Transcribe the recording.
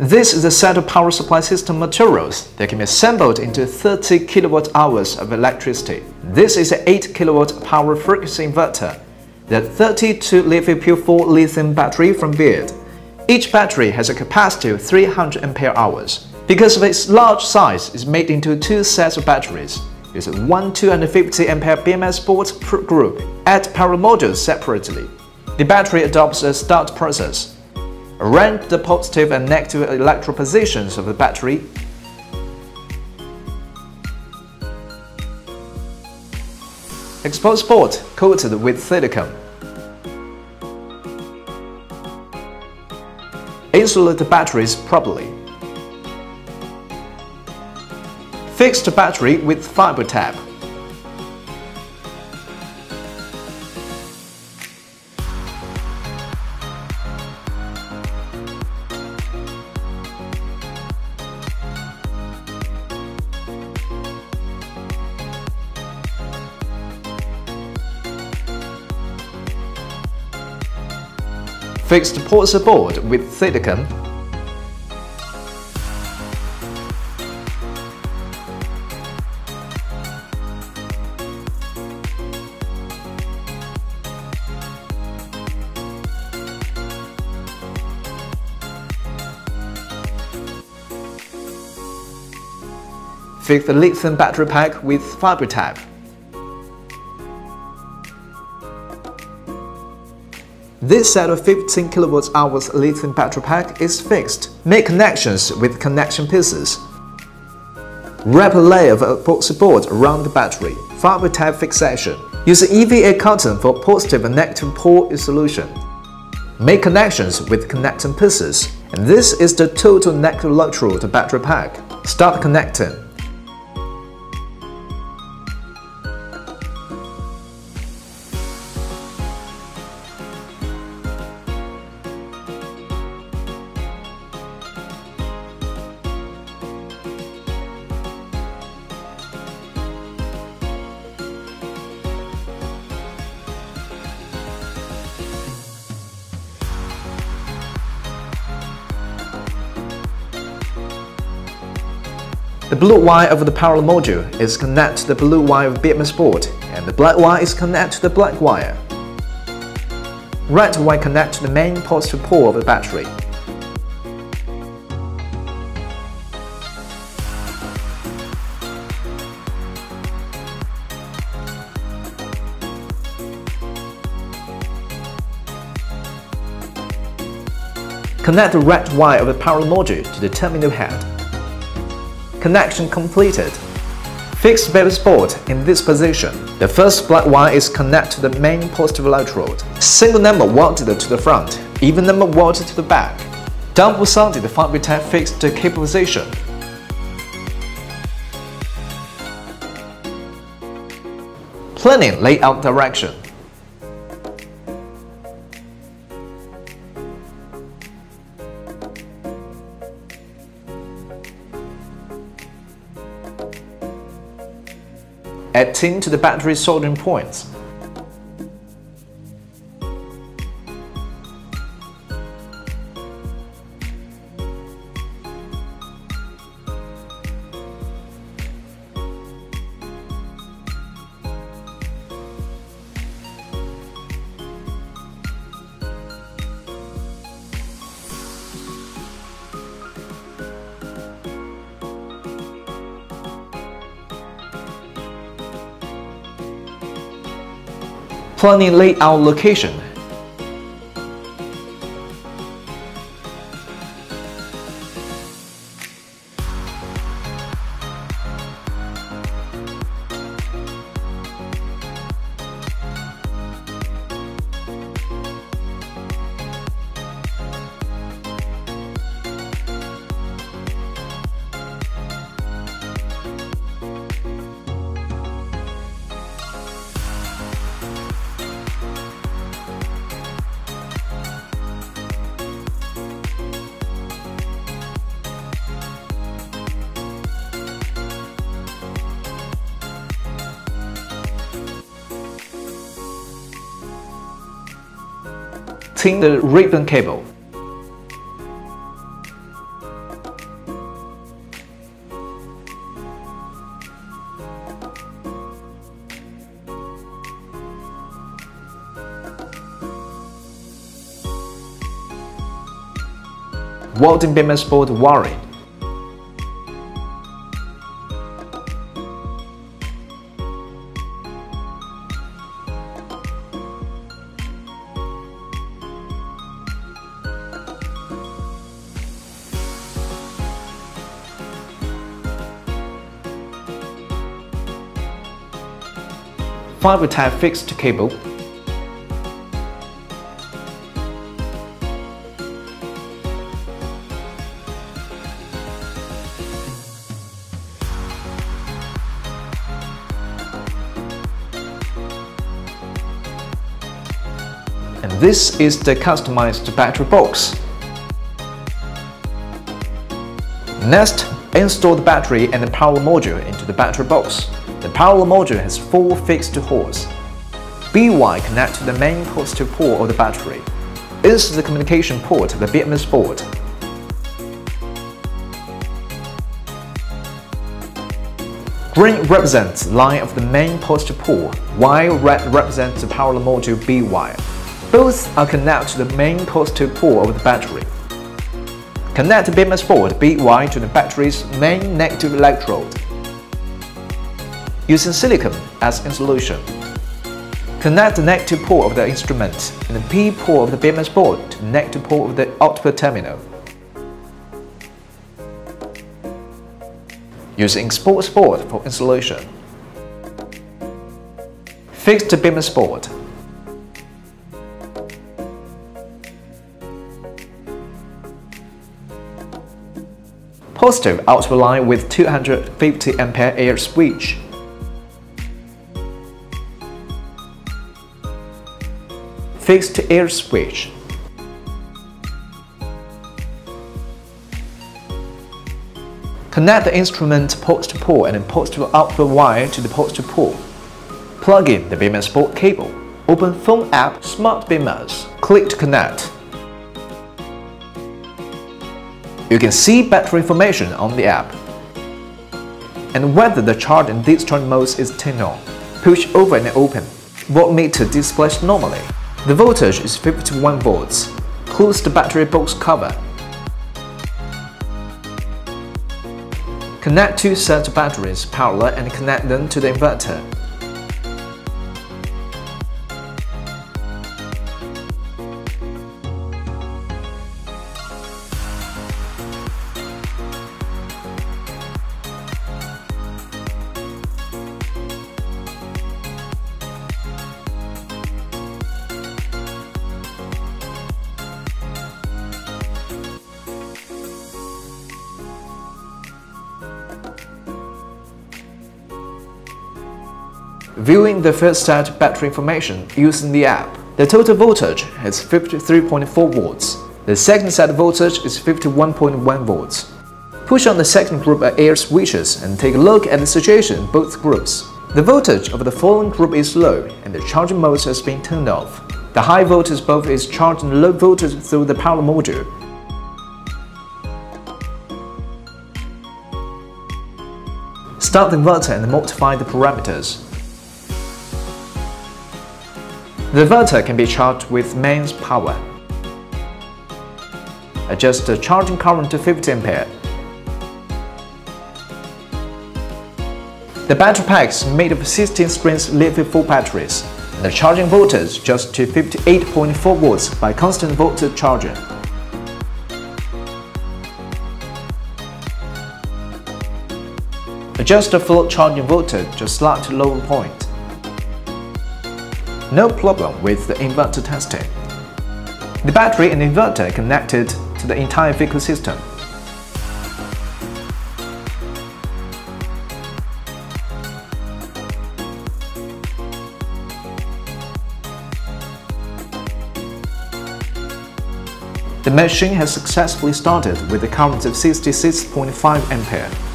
This is a set of power supply system materials that can be assembled into 30 kilowatt hours of electricity. This is an 8 kilowatt power frequency inverter. the 32 lithium pure 4 lithium battery from Beard. Each battery has a capacity of 300 ampere hours. Because of its large size, it's made into two sets of batteries. Use one 250 ampere BMS board per group. Add power modules separately. The battery adopts a start process. Arrange the positive and negative electro positions of the battery. Epoxy board coated with silicone. Insulate the batteries properly. Fix the battery with fiber tap. Fix the pulsar board with silicone. Fix the lithium battery pack with fiber tap. This set of 15 kWh lithium battery pack is fixed. Make connections with connection pieces. Wrap a layer of epoxy board around the battery. Fiber tap fixation. Use EVA cotton for positive and negative pole solution. Make connections with connecting pieces. And this is the total negative electrode battery pack. Start connecting. The blue wire of the power module is connected to the blue wire of BMS board, and the black wire is connected to the black wire. Red wire connects to the main positive pole of the battery. Connect the red wire of the power module to the terminal head. Connection completed. Fix BMS board in this position. The first black wire is connected to the main positive electrode. Single number welded to the front, even number welded to the back. Double-sided fiber tap fixed the cable position. Planning layout direction. Add tin to the battery soldering points. Planning layout location. connecting the ribbon cable. Welding payment sport wiring Fiber type fixed cable and this is the customized battery box. Next, install the battery and the power module into the battery box. The parallel module has four fixed holes. BY connect to the main positive port of the battery. This is the communication port of the BMS board. Green represents line of the main positive port, while red represents the parallel module BY. Both are connected to the main positive pole of the battery. Connect the BMS board BY to the battery's main negative electrode. Using silicon as insulation. Connect the negative pole of the instrument and the P pole of the BMS board to the negative pole of the output terminal. Using sports board for insulation. Fix the BMS board. Positive output line with 250 ampere air switch. Fixed air switch. Connect the instrument positive port and positive output wire to the positive port. Plug in the BMS board cable. Open Phone app Smart BMS. Click to connect. You can see battery information on the app and whether the charge and discharge modes is turned on. Push over and open. Voltmeter displays normally. The voltage is 51 volts. Close the battery box cover. Connect two set batteries parallel and connect them to the inverter. Viewing the first set battery information using the app, the total voltage is 53.4 volts. The second set voltage is 51.1 volts. Push on the second group of air switches and take a look at the situation in both groups. The voltage of the following group is low and the charging mode has been turned off. The high voltage bulb is charging low voltage through the power module. Start the inverter and modify the parameters. The inverter can be charged with mains power. Adjust the charging current to 50 ampere. The battery pack is made of 16 strings lithium-4 batteries, and the charging voltage just to 58.4 volts by constant voltage charger. Adjust the float charging voltage to slightly lower point. No problem with the inverter testing. The battery and inverter connected to the entire vehicle system. The machine has successfully started with a current of 66.5 ampere.